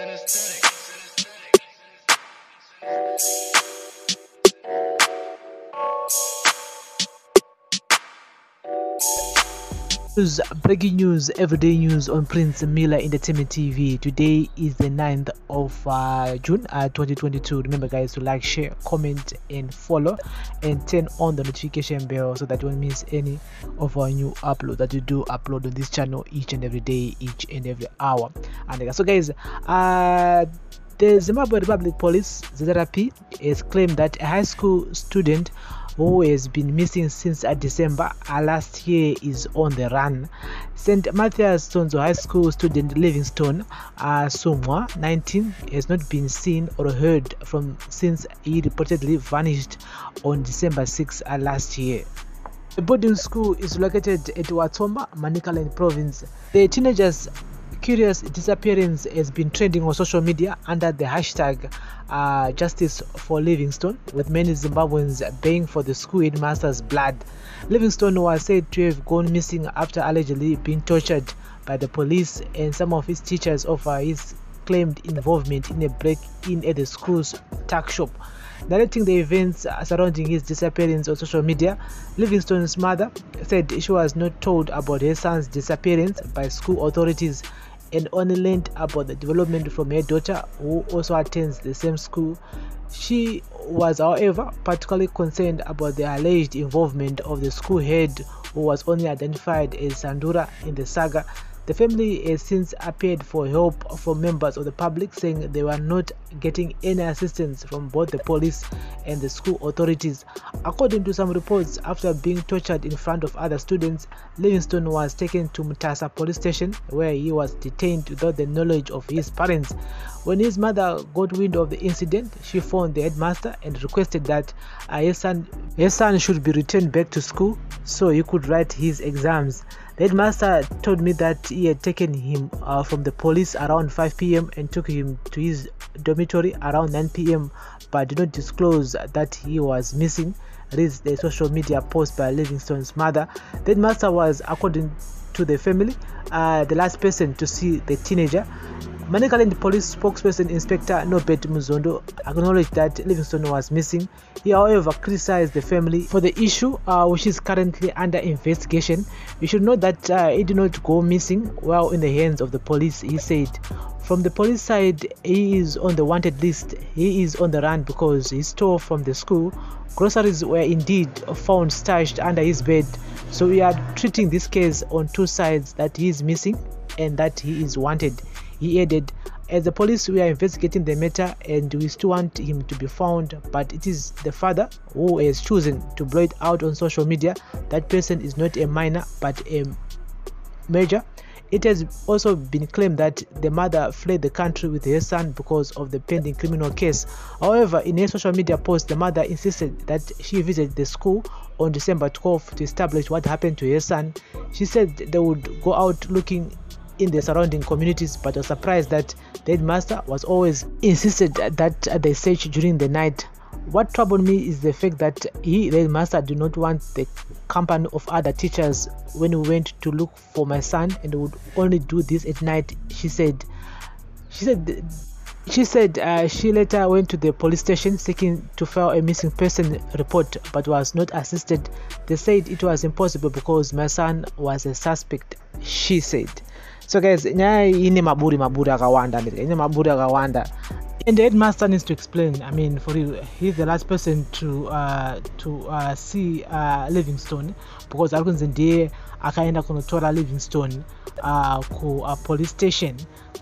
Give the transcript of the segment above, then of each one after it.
Synesthetic. News, breaking news, everyday news on Prince Miller Entertainment TV. Today is the 9th of uh, June uh, 2022. Remember, guys, to like, share, comment, and follow, and turn on the notification bell so that you won't miss any of our new upload that we do upload on this channel each and every day, each and every hour. And uh, so, guys, uh, the Zimbabwe Republic Police ZRP has claimed that a high school student who has been missing since uh, December uh, last year is on the run. St. Matthias Sonzo High School student Livingstone uh, Sumwa, 19, has not been seen or heard from since he reportedly vanished on December 6 uh, last year. The boarding school is located at Watsomba, Manicaland province. The teenagers curious disappearance has been trending on social media under the hashtag uh, justice for livingstone with many zimbabweans baying for the school headmaster's blood. Livingstone was said to have gone missing after allegedly being tortured by the police and some of his teachers over his claimed involvement in a break-in at the school's tuck shop. Narrating the events surrounding his disappearance on social media livingstone's mother said she was not told about her son's disappearance by school authorities and only learned about the development from her daughter, who also attends the same school. She was, however, particularly concerned about the alleged involvement of the school head, who was only identified as Sandura in the saga. The family has since appeared for help from members of the public, saying they were not getting any assistance from both the police and the school authorities. According to some reports, after being tortured in front of other students, Livingstone was taken to Mutasa police station where he was detained without the knowledge of his parents. When his mother got wind of the incident, she phoned the headmaster and requested that uh, son, son should be returned back to school so he could write his exams. The headmaster told me that he had taken him uh, from the police around 5 pm and took him to his dormitory around 9 pm but did not disclose that he was missing. Reads the social media post by Livingstone's mother. The headmaster was, according to the family, uh, the last person to see the teenager. Manicaland police spokesperson Inspector Nobet Muzondo acknowledged that Livingstone was missing. He, however, criticized the family for the issue, uh, which is currently under investigation. You should know that uh, he did not go missing while in the hands of the police, he said. From the police side, he is on the wanted list. He is on the run because he stole from the school. Groceries were indeed found stashed under his bed. So we are treating this case on two sides that he is missing and that he is wanted. He added, As the police, we are investigating the matter and we still want him to be found, but it is the father who has chosen to blow it out on social media. That person is not a minor but a major. It has also been claimed that the mother fled the country with her son because of the pending criminal case. However, in a social media post, the mother insisted that she visited the school on December 12 to establish what happened to her son. She said they would go out looking in the surrounding communities but was surprised that the headmaster was always insisted that they search during the night. What troubled me is the fact that he the headmaster did not want the company of other teachers. When we went to look for my son and would only do this at night she said she said she said uh, she later went to the police station seeking to file a missing person report but was not assisted. They said it was impossible because my son was a suspect she said so guys nyaya ine maburi maburi akawanda ine maburi akawanda and the headmaster needs to explain i mean for you, he's the last person to uh, to uh, see uh, livingstone because ari kunzi ndiye akaenda kunotora livingstone uh, ku uh, police station.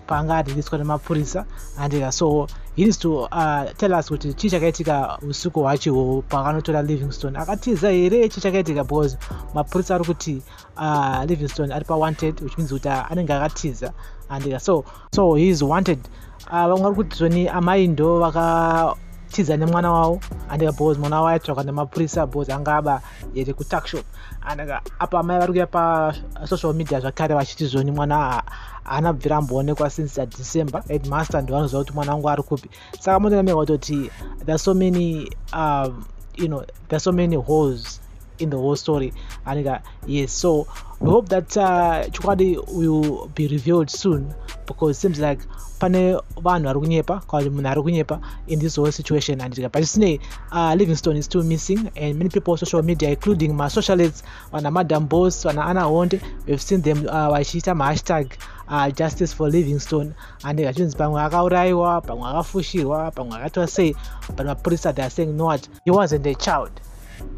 Paanga aririswa nemapurisa and so he needs to uh, tell us kuti chii chakaitika usiku hwachiwo pakanotora livingstone. Akatiza here chii chakaitika because mapurisa ari kuti uh, livingstone ari pawanted which means kuti anenge akatiza and so so he is wanted vamwe vari kuti zvoni amai ndo vakatiza nemwana wavo andika because mwana wavo aitsvakwa nemapurisa because anga aba here kutakshop andika apa amai vari kuya pasocial media zvakare vachiti zvoni mwana haana bvira amboonekwa since december. Headmaster ndovanoziva kuti mwana wangu ari kupi. Saka motonamirwa kutoti there so many um, you know there so many holes in the whole story. And yes so we hope that uh, chokwadi will be revealed soon because it seems like pane vanhu vari kunyepa kana munhu ari kunyepa in this whole situation. And but sinei uh, livingstone is still missing and many people on social media including masocialites vana madam bos vana ana honde we've seen them vachiita uh, mahashtag uh, justice for livingstone. And vachinzi pamwe akaurayiwa pamwe akafushirwa pamwe akatwa sei but mapurisa they are saying no what he wasn't a child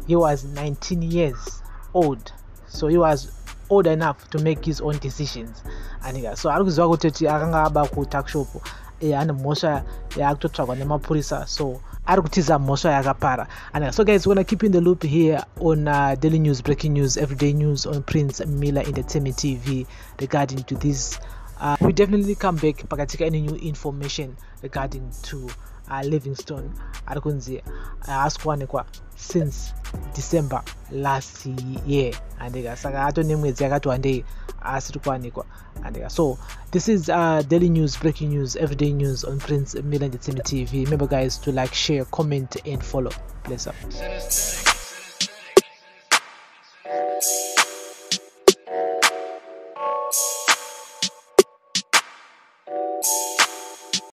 he was 19 years old. So he was old enough to make his own decisions. And so ari kuziva kutoti akanga aba kutakshop ane mhosva yaakutotsvagwa nemapurisa so ari kutiza mhosva yakapara. And so guys gonna keep in the loop here on uh, daily news breaking news everyday news on prince miller entertainment tv regarding to this. Uh, we definitely come back pakatika any new information regarding to uh, livingstone ari kunzi haasi uh, kuwanikwa since december last year. Andika saka ato nemwedzi yakati wandei asiri kuwanikwa andika so this is uh, daily news breaking news everyday news on prince entertainment tv remember guys to like share comment and follow. Bless up